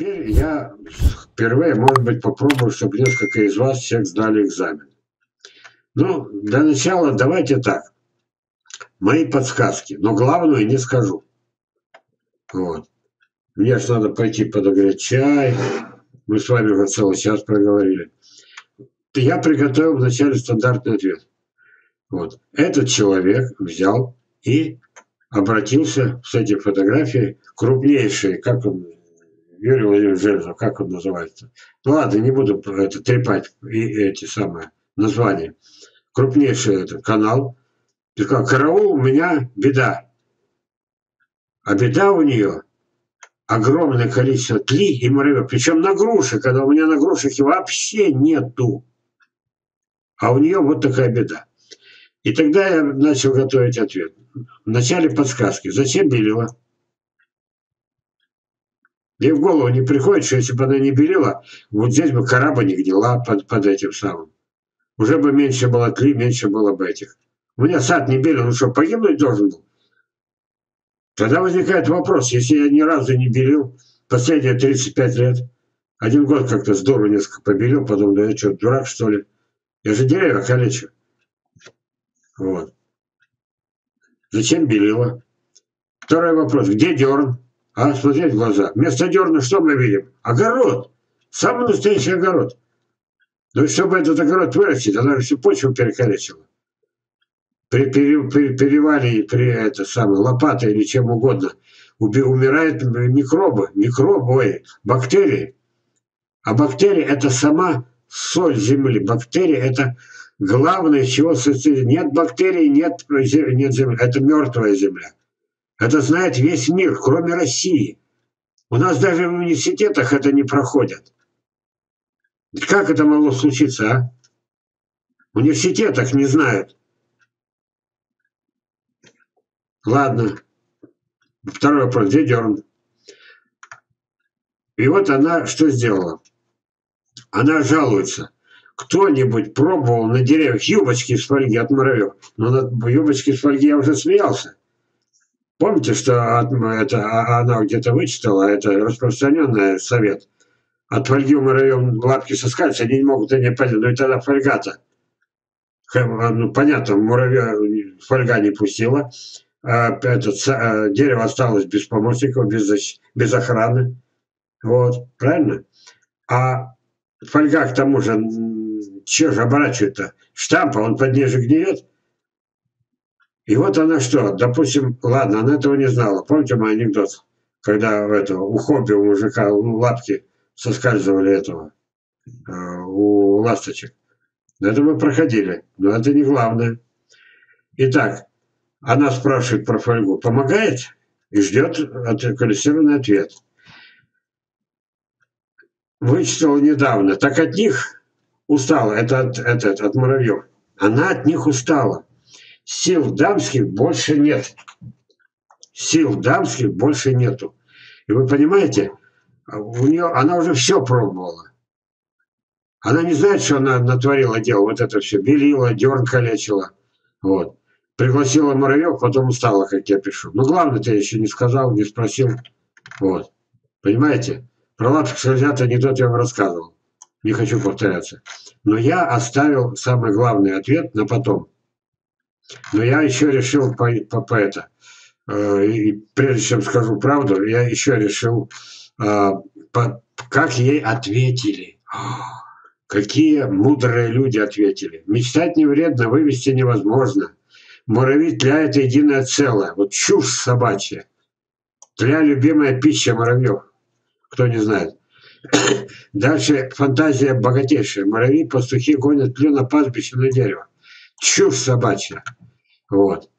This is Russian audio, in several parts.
теперь я впервые, может быть, попробую, чтобы несколько из вас всех сдали экзамен. Ну, для начала давайте так. Мои подсказки, но главную не скажу. Вот. Мне же надо пойти подогреть чай. Мы с вами уже целый час проговорили. Я приготовил вначале стандартный ответ. Вот. Этот человек взял и обратился с этой фотографией крупнейший, как он, Юрий Владимирович Железов, как он называется. Ну ладно, не буду это трепать и эти самые названия. Крупнейший это канал. И сказал, караул, у меня беда. А беда у нее огромное количество тли и муравьев. Причем на груши, когда у меня на грушах вообще нету. А у нее вот такая беда. И тогда я начал готовить ответ. Вначале подсказки. Зачем белила? Мне в голову не приходит, что если бы она не белила, вот здесь бы кора бы не гнила под, под этим самым. Уже бы меньше было тли, меньше было бы этих. У меня сад не белил, ну что, погибнуть должен был? Тогда возникает вопрос, если я ни разу не белил последние 35 лет, один год как-то здорово несколько побелил, потом, да я что, дурак что ли? Я же деревья калечу. Вот. Зачем белила? Второй вопрос. Где дерн? А, смотреть в глаза. Вместо дерна что мы видим? Огород. Самый настоящий огород. Но чтобы этот огород вырастить, она всю почву перекалечила. При, пере, при перевале, при это самое, лопатой или чем угодно, уби, умирают микробы, микробы, ой, бактерии. А бактерии – это сама соль земли. Бактерии – это главное, чего состоит. Нет бактерий, нет, нет земли. Это мертвая земля. Это знает весь мир, кроме России. У нас даже в университетах это не проходят. Как это могло случиться, а? В университетах не знают. Ладно. Второй вопрос. Где Дерн? И вот она что сделала? Она жалуется. Кто-нибудь пробовал на деревьях юбочки из фольги от муравьев? Но на юбочки из фольги я уже смеялся. Помните, что это, а, она где-то вычитала, это распространенный совет. От фольги у муравьев лапки соскальзываются, они не могут они понять. Ну и тогда фольга-то. Ну, понятно, муравья фольга не пустила. А, этот, а, дерево осталось без помощников, без, без охраны. Вот, правильно? А фольга к тому же, че же оборачивает-то? Штампа, он под ней же гниет. И вот она что, допустим, ладно, она этого не знала. Помните мой анекдот? Когда это, у хобби у мужика лапки соскальзывали этого, э, у ласточек. Это мы проходили, но это не главное. Итак, она спрашивает про фольгу, помогает? И ждет квалифицированный ответ. Вычитала недавно, так от них устала, это от, это, от муравьев. Она от них устала сил дамских больше нет. Сил дамских больше нету. И вы понимаете, у нее, она уже все пробовала. Она не знает, что она натворила дело. Вот это все. Белила, дерн калечила. Вот. Пригласила муравьев, потом устала, как я пишу. Но главное-то я еще не сказал, не спросил. Вот. Понимаете? Про лапки слезят анекдот я вам рассказывал. Не хочу повторяться. Но я оставил самый главный ответ на потом. Но я еще решил по, по, по это, э, и прежде чем скажу правду, я еще решил, по, как ей ответили. Какие мудрые люди ответили. Мечтать не вредно, вывести невозможно. Муравьи тля – это единое целое. Вот чушь собачья. Тля – любимая пища муравьев. Кто не знает. Дальше фантазия богатейшая. Муравьи, пастухи гонят тлю на пастбище на дерево. Чушь собачья. Вот.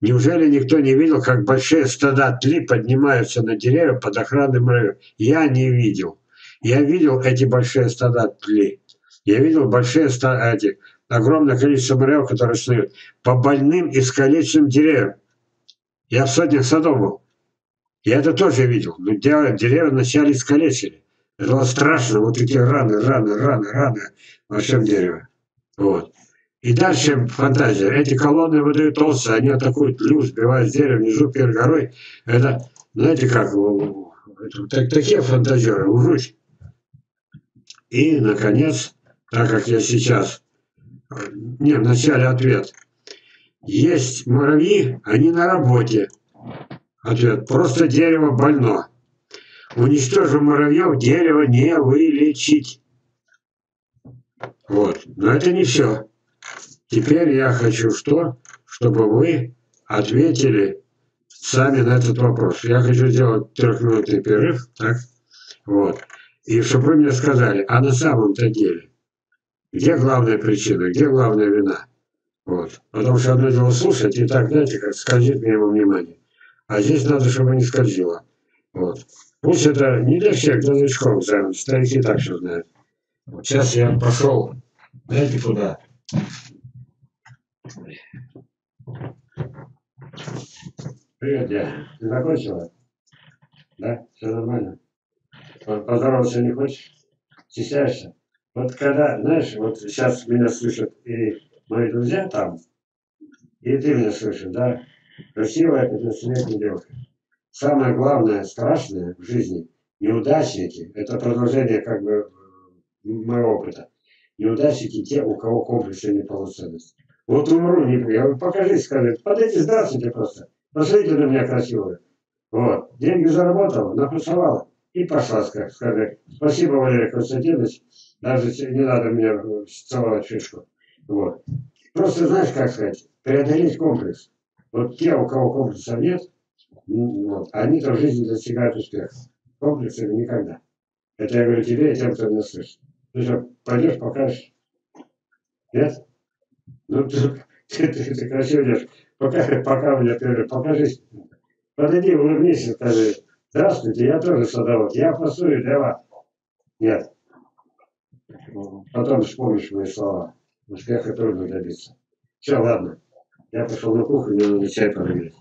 Неужели никто не видел, как большие стада тли поднимаются на деревья под охраной муравьев? Я не видел. Я видел эти большие стада тли. Я видел большие стада, эти, огромное количество муравьев, которые снуют по больным и искалеченным деревьям. Я в сотнях садов был. Я это тоже видел. Но деревья вначале искалечили. Это было страшно. Вот эти раны, раны, раны, раны во всем дереве. Вот. И дальше фантазия. Эти колонны выдают толстые, они атакуют лю, сбивают дерево внизу перед горой. Это, знаете как, так, такие фантазеры, ужусь. И, наконец, так как я сейчас, не, вначале ответ. Есть муравьи, они на работе. Ответ. Просто дерево больно. Уничтожив муравьев, дерево не вылечить. Вот. Но это не все. Теперь я хочу что? Чтобы вы ответили сами на этот вопрос. Я хочу сделать трехминутный перерыв, так? Вот. И чтобы вы мне сказали, а на самом-то деле, где главная причина, где главная вина? Вот. Потому что одно дело слушать, и так, знаете, как скользит мимо внимания. А здесь надо, чтобы не скользило. Вот. Пусть это не для всех, для новичков, старики так все знают. Вот сейчас я пошел, знаете, куда? Привет, я. Ты закончила? Да? Все нормально? Поздороваться не хочешь? Стесняешься? Вот когда, знаешь, вот сейчас меня слышат и мои друзья там, и ты меня слышишь, да? Красивая 15-летняя девушка. Самое главное, страшное в жизни, неудачники, это продолжение как бы моего опыта. Неудачники те, у кого комплексы неполноценности. Вот умру, не, я покажись, скажи, подойди, здравствуйте просто. Посмотрите на меня красивую. Вот. Деньги заработала, накусовала и пошла сказать. Спасибо, Валерий Константинович. Даже не надо мне целовать фишку. Вот. Просто знаешь, как сказать, преодолеть комплекс. Вот те, у кого комплекса нет, вот, они-то в жизни достигают успеха. Комплексы никогда. Это я говорю тебе и тем, кто меня слышит. Ты что, пойдешь, покажешь? Нет? Ну, ты, ты, ты, ты красиво идешь. Пока, пока у меня первый, покажись. Подойди, улыбнись и скажи, здравствуйте, я тоже садовод, я фасую для вас. Нет. Потом вспомнишь мои слова. Успеха трудно добиться. Все, ладно. Я пошел на кухню, мне надо чай подогреть.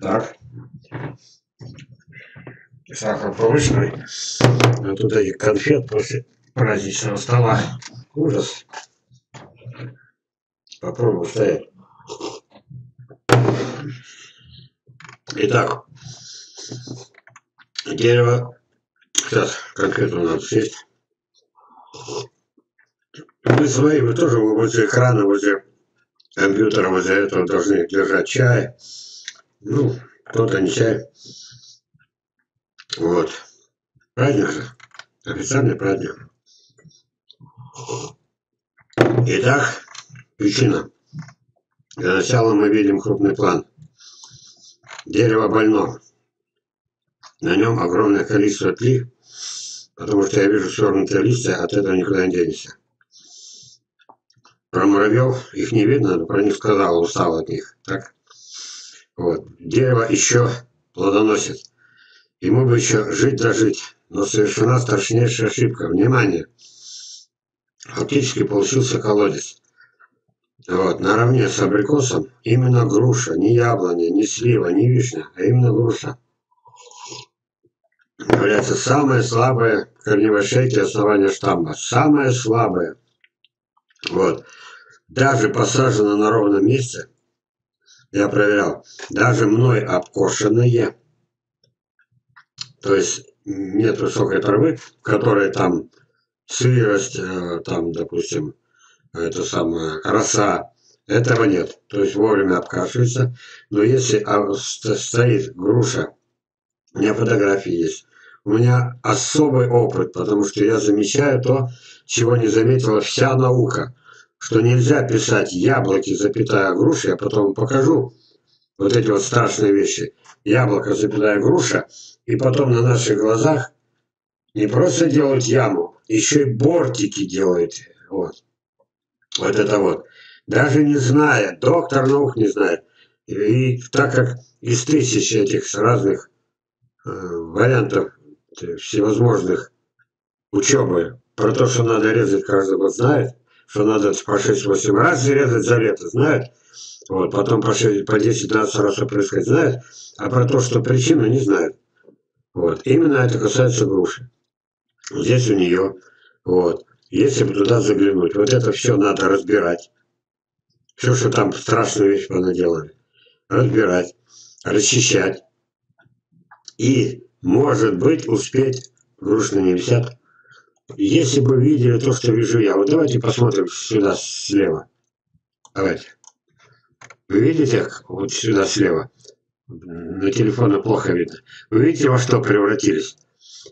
Так. Сахар повышенный. А тут этих конфет после праздничного стола. Ужас. Попробуй стоять. Итак, дерево. Сейчас конкретно надо съесть. Вы свои, вы тоже возле экрана, возле компьютера, возле этого должны держать чай. Ну, кто-то не чай. Вот. Праздник же. Официальный праздник. Итак, причина. Для начала мы видим крупный план. Дерево больно. На нем огромное количество тли, потому что я вижу свернутые листья, от этого никуда не денешься. Про муравьев их не видно, но про них сказал, устал от них. Так? Вот. Дерево еще плодоносит. Ему бы еще жить да жить. Но совершена страшнейшая ошибка. Внимание! Фактически получился колодец. Вот, наравне с абрикосом именно груша, не яблоня, не слива, не вишня, а именно груша. Является самое слабое корневой шейки основания штамба. Самое слабое. Вот. Даже посажено на ровном месте, я проверял, даже мной обкошенные, то есть нет высокой травы, в которой там сырость, э, там, допустим, это самое, роса, этого нет. То есть вовремя обкашивается. Но если а, стоит груша, у меня фотографии есть, у меня особый опыт, потому что я замечаю то, чего не заметила вся наука. что нельзя писать яблоки, запятая груши, я потом покажу вот эти вот страшные вещи. Яблоко, запятая груша, и потом на наших глазах не просто делают яму, еще и бортики делают. Вот. Вот это вот. Даже не зная, доктор наук не знает. И, так как из тысяч этих разных э, вариантов э, всевозможных учебы про то, что надо резать, каждый год знает, что надо по 6-8 раз резать за лето, знает. Вот, потом по, 6, по 10-12 раз происходит, знает. А про то, что причину, не знает. Вот. Именно это касается груши. Здесь у нее, вот, если бы туда заглянуть, вот это все надо разбирать. Все, что там страшную вещь понаделали. Разбирать, расчищать. И, может быть, успеть, груши не висят, если бы видели то, что вижу я. Вот давайте посмотрим сюда слева. Давайте. Вы видите, вот сюда слева? На телефоне плохо видно. Вы видите, во что превратились?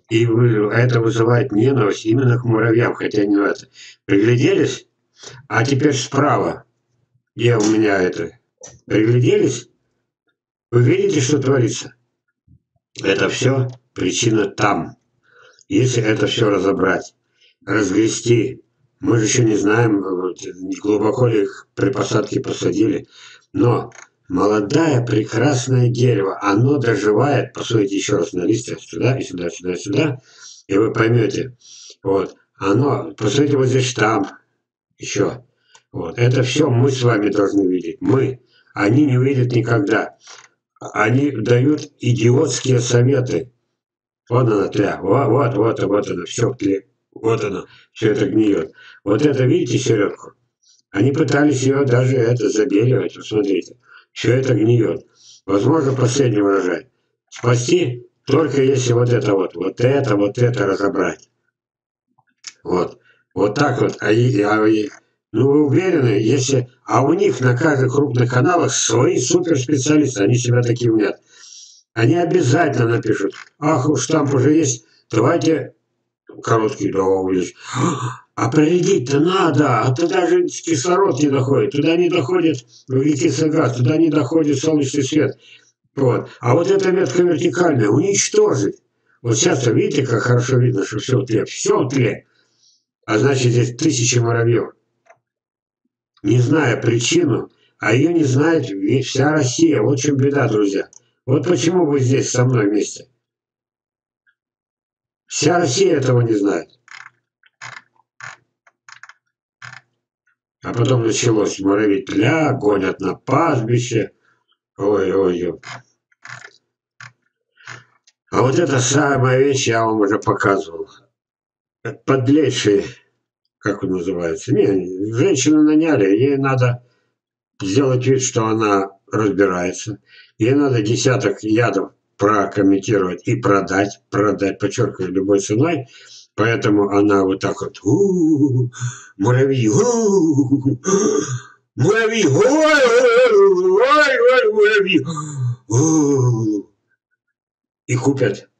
И вы, это вызывает ненависть именно к муравьям, хотя не это. Пригляделись? А теперь справа, где у меня это, пригляделись? Вы видите, что творится? Это все причина там. Если это все разобрать, разгрести, мы же еще не знаем, глубоко ли их при посадке посадили, но молодое прекрасное дерево, оно доживает, посмотрите еще раз на листья, сюда и сюда, сюда, сюда, и вы поймете, вот, оно, посмотрите, вот здесь штамп, еще, вот, это все мы с вами должны видеть, мы, они не увидят никогда, они дают идиотские советы, вот она тля, вот, вот, вот, вот она, все в тле, вот она, все это гниет, вот это, видите, середку, они пытались ее даже это забеливать, посмотрите. Все это гниет. Возможно, последний урожай. Спасти только если вот это вот, вот это, вот это разобрать. Вот. Вот так вот. А, и, а, ну, вы уверены, если... А у них на каждых крупных каналах свои суперспециалисты, они себя таким нет. Они обязательно напишут, ах, уж там уже есть, давайте короткий договор. А проредить-то надо, а туда же кислород не доходит, туда не доходит углекислый газ, туда не доходит солнечный свет. Вот. А вот эта ветка вертикальная уничтожить. Вот сейчас видите, как хорошо видно, что все тле. Все тле. А значит, здесь тысячи муравьев. Не зная причину, а ее не знает вся Россия. Вот в чем беда, друзья. Вот почему вы здесь со мной вместе. Вся Россия этого не знает. А потом началось моровитля, гонят на пастбище. Ой-ой-ой. А вот это самая вещь я вам уже показывал. Подлейший, как он называется. Не, женщину наняли, ей надо сделать вид, что она разбирается. Ей надо десяток ядов прокомментировать и продать, продать, подчеркиваю, любой ценой. Поэтому она вот так вот, муравьи, муравьи, муравьи, и купят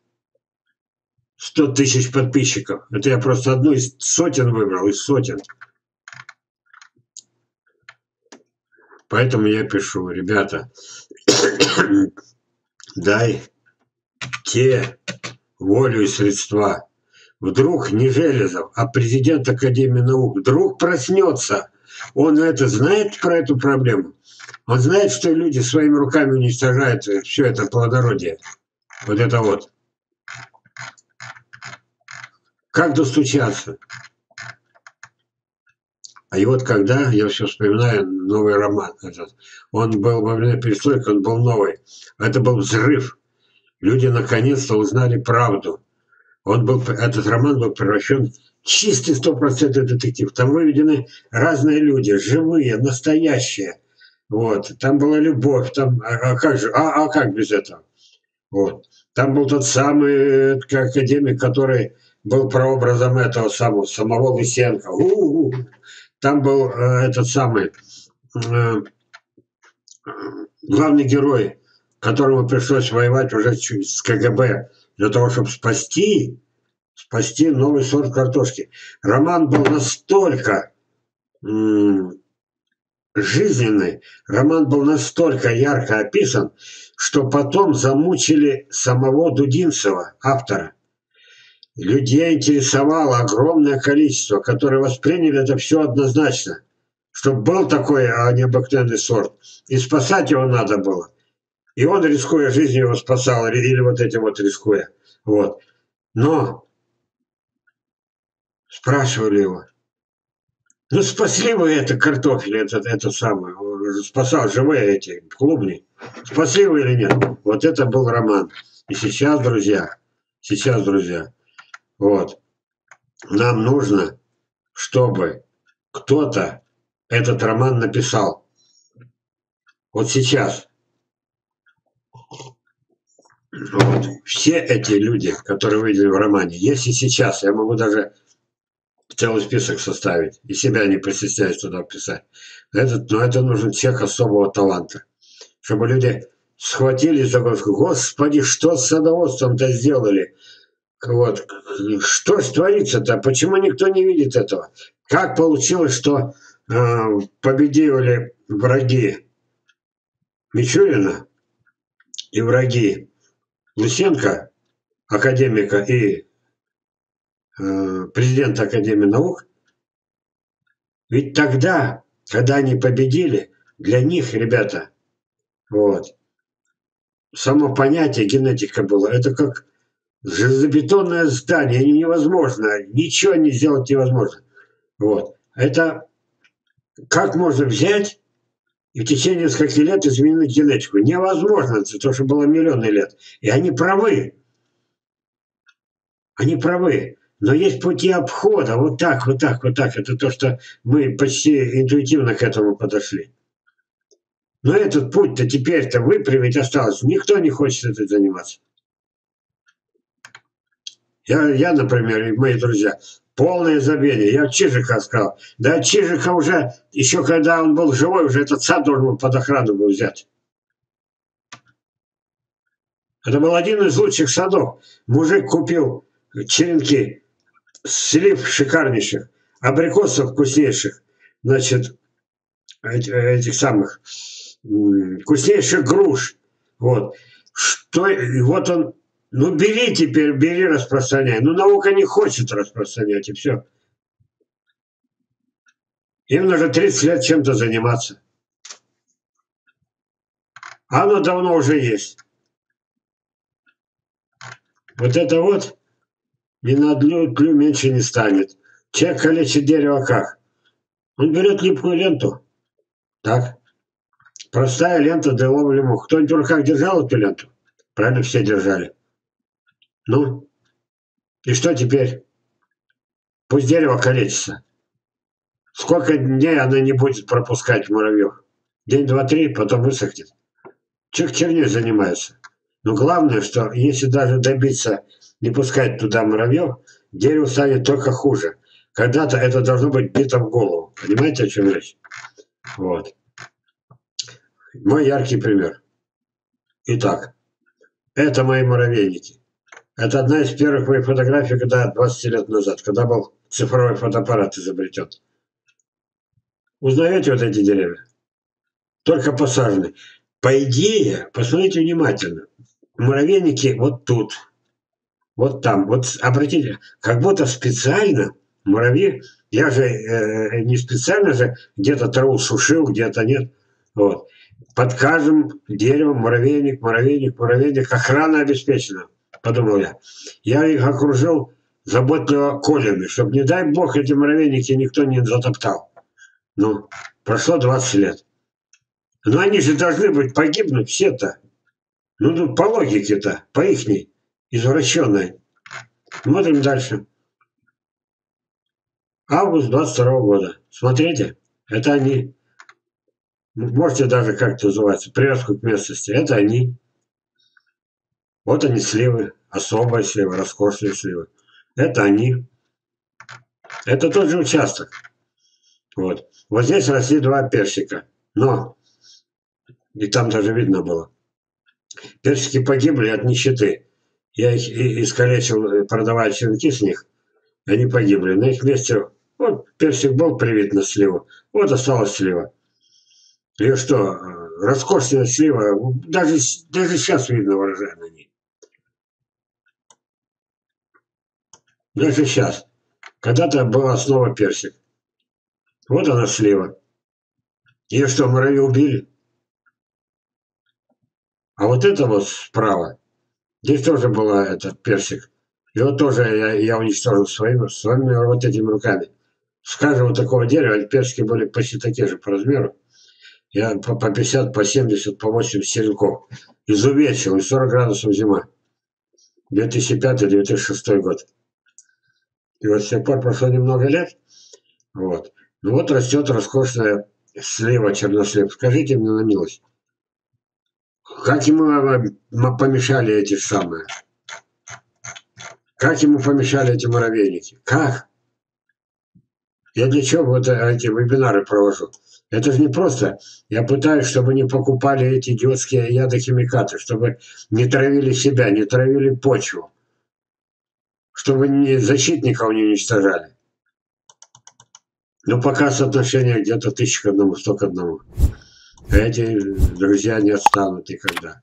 100 тысяч подписчиков. Это я просто одну из сотен выбрал, из сотен. Поэтому я пишу, ребята, дай те волю и средства Вдруг не Железов, а президент Академии наук вдруг проснется. Он это знает про эту проблему? Он знает, что люди своими руками уничтожают все это плодородие. Вот это вот. Как достучаться? А и вот когда, я все вспоминаю новый роман этот, он был во время перестройки, он был новый. Это был взрыв. Люди наконец-то узнали правду. Он был, этот роман был превращен в чистый стопроцентный детектив. Там выведены разные люди, живые, настоящие. Вот. Там была любовь, там, а, а как же, а, а как без этого? Вот. Там был тот самый академик, который был прообразом этого самого, самого Лысенко. У -у -у. Там был э, этот самый э, главный герой, которому пришлось воевать уже с КГБ для того, чтобы спасти, спасти новый сорт картошки. Роман был настолько жизненный, роман был настолько ярко описан, что потом замучили самого Дудинцева, автора. Людей интересовало огромное количество, которые восприняли это все однозначно, чтобы был такой а, необыкновенный сорт. И спасать его надо было. И он, рискуя жизнью, его спасал, или вот этим вот рискуя. Вот. Но спрашивали его, ну спасли вы это картофель, это, это самое, спасал живые эти клубни. Спасли вы или нет? Вот это был роман. И сейчас, друзья, сейчас, друзья, вот, нам нужно, чтобы кто-то этот роман написал. Вот сейчас. Вот. Все эти люди, которые выделены в романе, если сейчас, я могу даже целый список составить, и себя не постесняюсь туда писать. Этот, но это нужен человек особого таланта, чтобы люди схватились за голову, господи, что с садоводством-то сделали? Вот. Что ж творится-то? Почему никто не видит этого? Как получилось, что э, победили враги Мичурина и враги Лысенко, академика и э, президента Академии наук, ведь тогда, когда они победили, для них, ребята, вот, само понятие генетика было, это как железобетонное здание, невозможно, ничего не сделать невозможно. Вот. Это как можно взять и в течение нескольких лет изменить генетику? Невозможно, то, что было миллионы лет. И они правы. Они правы. Но есть пути обхода, вот так, вот так, вот так. Это то, что мы почти интуитивно к этому подошли. Но этот путь-то теперь-то выправить осталось. Никто не хочет этим заниматься. Я, я, например, и мои друзья, полное забвение. Я Чижика сказал. Да Чижика уже, еще когда он был живой, уже этот сад должен был под охрану был взять. Это был один из лучших садов. Мужик купил черенки слив шикарнейших, абрикосов вкуснейших, значит, этих самых вкуснейших груш. Вот. Что, вот он ну, бери теперь, бери, распространяй. Ну, наука не хочет распространять, и все. Им нужно 30 лет чем-то заниматься. А оно давно уже есть. Вот это вот ни на одну тлю меньше не станет. Человек калечит дерево как? Он берет липкую ленту. Так. Простая лента для ловли мух. Кто-нибудь в руках держал эту ленту? Правильно, все держали. Ну, и что теперь? Пусть дерево калечится. Сколько дней она не будет пропускать муравьев? День, два, три, потом высохнет. Человек черней занимается. Но главное, что если даже добиться не пускать туда муравьев, дерево станет только хуже. Когда-то это должно быть бито в голову. Понимаете, о чем речь? Вот. Мой яркий пример. Итак, это мои муравейники. Это одна из первых моих фотографий, когда 20 лет назад, когда был цифровой фотоаппарат изобретен. Узнаете вот эти деревья? Только посажены. По идее, посмотрите внимательно. Муравейники вот тут, вот там. Вот обратите, как будто специально муравьи, я же э, не специально же где-то траву сушил, где-то нет. Вот. Под каждым деревом муравейник, муравейник, муравейник, охрана обеспечена подумал я. Я их окружил заботливо колями, чтобы, не дай бог, эти муравейники никто не затоптал. Ну, прошло 20 лет. Но они же должны быть погибнуть все-то. Ну, ну, по логике-то, по ихней, извращенной. Смотрим дальше. Август 22 года. Смотрите, это они. Можете даже как-то называться, привязку к местности. Это они. Вот они сливы, особые сливы, роскошные сливы. Это они. Это тот же участок. Вот. Вот здесь росли два персика. Но, и там даже видно было, персики погибли от нищеты. Я их искалечил, продавая черенки с них. Они погибли. На их месте Вот персик был привит на сливу. Вот осталась слива. И что, роскошная слива, даже, даже сейчас видно урожай на ней. Даже сейчас. Когда-то была снова персик. Вот она слива. Ее что, муравьи убили? А вот это вот справа, здесь тоже была этот персик. Его тоже я, я уничтожил своими, своими вот этими руками. С каждого такого дерева персики были почти такие же по размеру. Я по, по 50, по 70, по 80 серенков. Изувечил, и 40 градусов зима. 2005-2006 год. И вот с тех пор прошло немного лет. Вот. Ну вот растет роскошная слива, чернослив. Скажите мне на милость. Как ему а, помешали эти самые? Как ему помешали эти муравейники? Как? Я для чего вот эти вебинары провожу? Это же не просто. Я пытаюсь, чтобы не покупали эти идиотские ядохимикаты, чтобы не травили себя, не травили почву, чтобы не, защитников не уничтожали. Но пока соотношение где-то тысяча к одному, сто к одному. Эти друзья не отстанут никогда.